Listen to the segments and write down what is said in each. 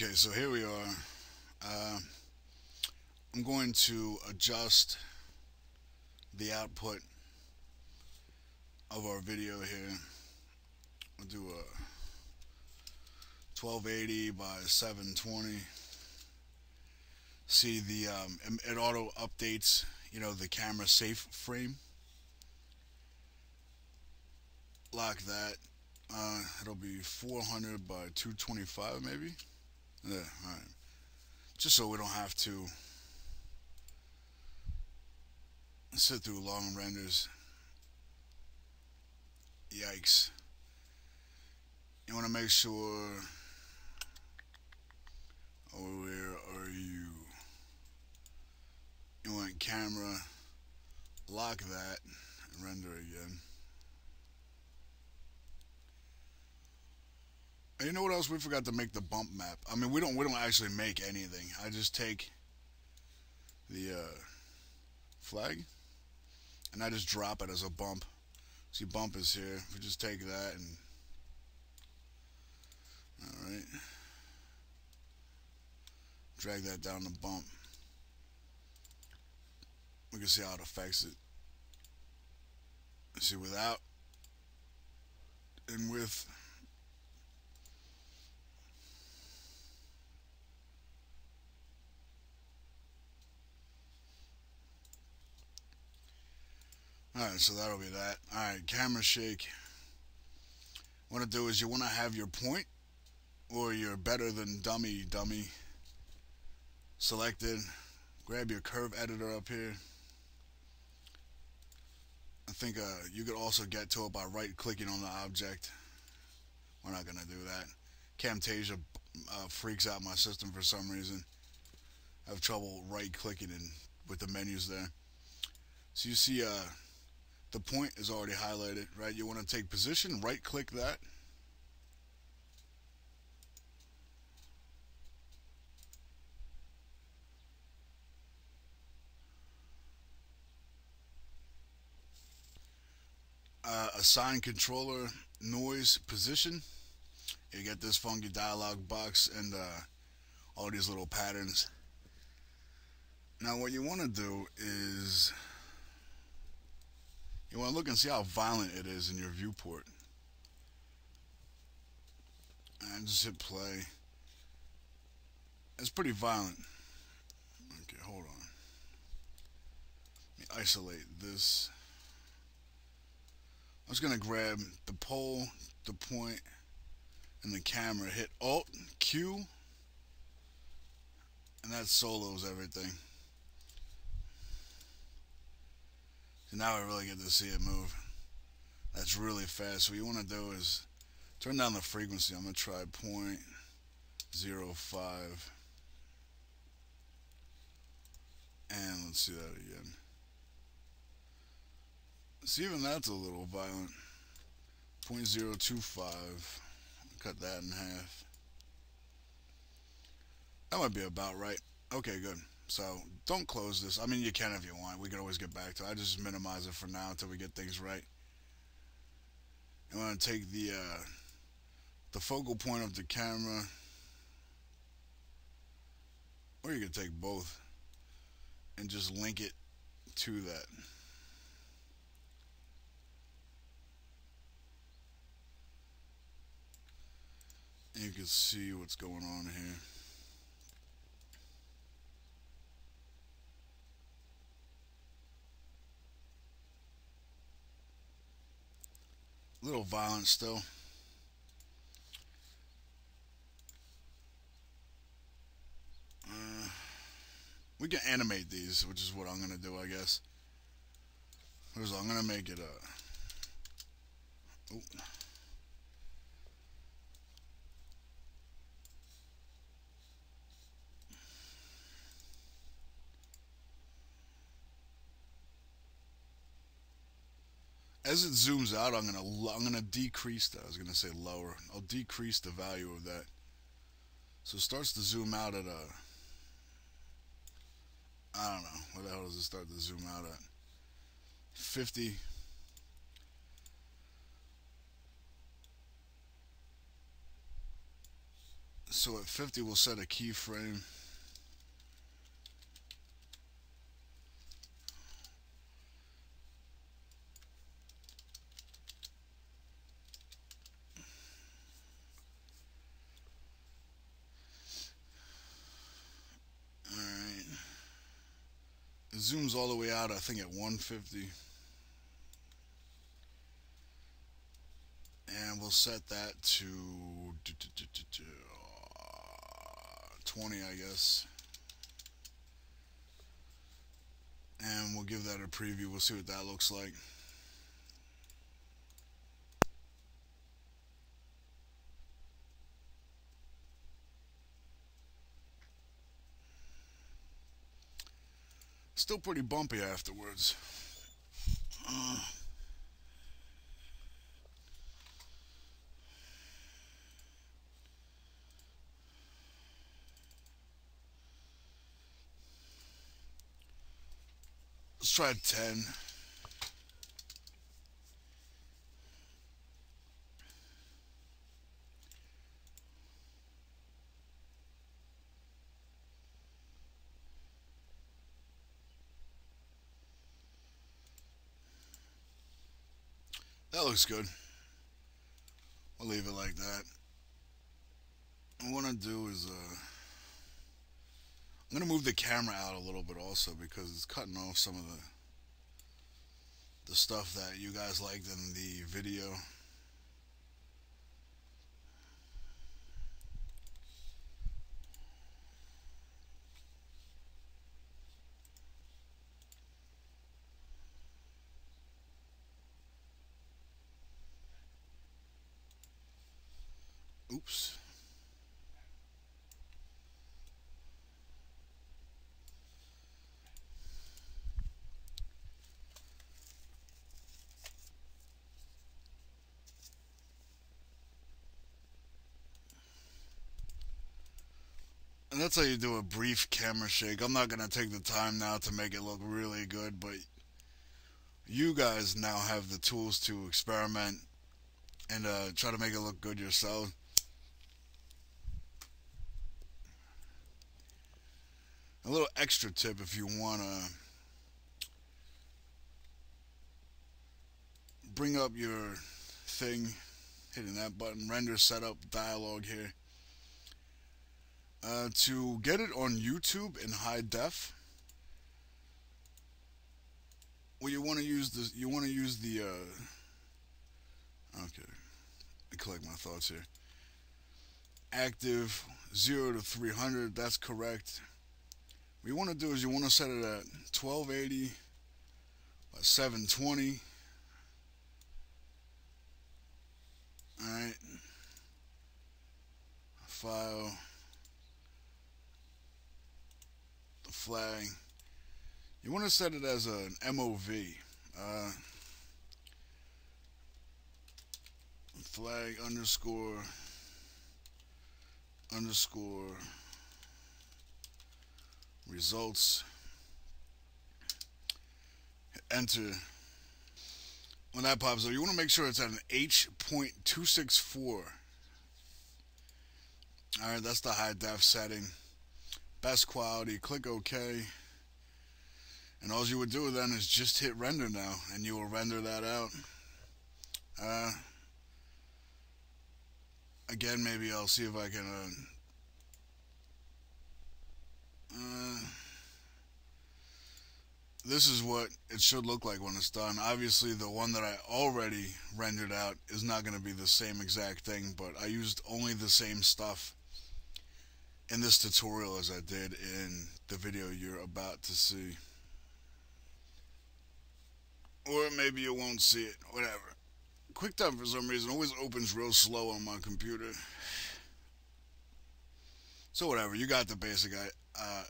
Okay, so here we are. Uh, I'm going to adjust the output of our video here. I'll do a 1280 by 720. See the um, it auto updates, you know, the camera safe frame. Lock that. Uh, it'll be 400 by 225 maybe. Yeah, alright. Just so we don't have to sit through long renders. Yikes. You want to make sure. Oh, where are you? You want camera. Lock that and render again. You know what else? We forgot to make the bump map. I mean, we don't we don't actually make anything. I just take the uh, flag and I just drop it as a bump. See, bump is here. We just take that and all right, drag that down the bump. We can see how it affects it. See, without and with. Alright, so that'll be that. Alright, camera shake. What to do is you want to have your point or your better than dummy dummy selected. Grab your curve editor up here. I think uh, you could also get to it by right clicking on the object. We're not going to do that. Camtasia uh, freaks out my system for some reason. I have trouble right clicking in with the menus there. So you see uh, the point is already highlighted, right? You want to take position, right click that. Uh, assign controller noise position. You get this funky dialog box and uh, all these little patterns. Now what you want to do is you want to look and see how violent it is in your viewport. And just hit play. It's pretty violent. Okay, hold on. Let me isolate this. I was going to grab the pole, the point, and the camera. Hit Alt, Q, and that solos everything. So now I really get to see it move. That's really fast. So what you want to do is turn down the frequency. I'm going to try point zero five, And let's see that again. See, even that's a little violent. 0.025. Cut that in half. That might be about right. Okay, good. So don't close this. I mean, you can if you want. We can always get back to it. I just minimize it for now until we get things right. I'm going to take the uh, the focal point of the camera, or you can take both, and just link it to that. You can see what's going on here. Little violence still. Uh, we can animate these, which is what I'm going to do, I guess. I'm going to make it a... Ooh. As it zooms out, I'm gonna I'm gonna decrease that. I was gonna say lower. I'll decrease the value of that. So it starts to zoom out at a. I don't know what the hell does it start to zoom out at? 50. So at 50 we'll set a keyframe. It zooms all the way out, I think, at 150. And we'll set that to uh, 20, I guess. And we'll give that a preview. We'll see what that looks like. Still pretty bumpy afterwards. Let's try 10. That looks good. I'll leave it like that. What I want to do is, uh, I'm going to move the camera out a little bit also because it's cutting off some of the, the stuff that you guys liked in the video. Oops. And that's how you do a brief camera shake. I'm not going to take the time now to make it look really good, but you guys now have the tools to experiment and uh, try to make it look good yourself. A little extra tip if you want to bring up your thing, hitting that button, render setup dialog here. Uh, to get it on YouTube in high def, well, you want to use the you want to use the uh, okay. Me collect my thoughts here. Active zero to three hundred. That's correct. What you want to do is you want to set it at 1280 by 720. Alright. File. The flag. You want to set it as an MOV. Uh, flag underscore underscore results, enter. When that pops up, you want to make sure it's at an H.264. Alright, that's the high def setting. Best quality, click OK. And all you would do then is just hit render now, and you will render that out. Uh, again, maybe I'll see if I can uh, uh, this is what it should look like when it's done. Obviously, the one that I already rendered out is not going to be the same exact thing, but I used only the same stuff in this tutorial as I did in the video you're about to see. Or maybe you won't see it, whatever. QuickTime, for some reason, always opens real slow on my computer. So whatever, you got the basic uh,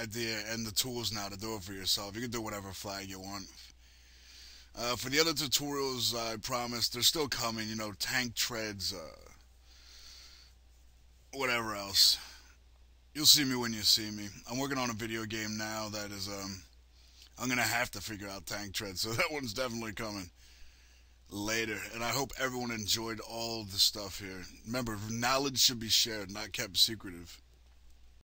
idea and the tools now to do it for yourself. You can do whatever flag you want. Uh, for the other tutorials, I promise they're still coming. You know, tank treads, uh, whatever else. You'll see me when you see me. I'm working on a video game now that is um, I'm gonna have to figure out tank treads, so that one's definitely coming. later. And I hope everyone enjoyed all the stuff here. Remember, knowledge should be shared, not kept secretive.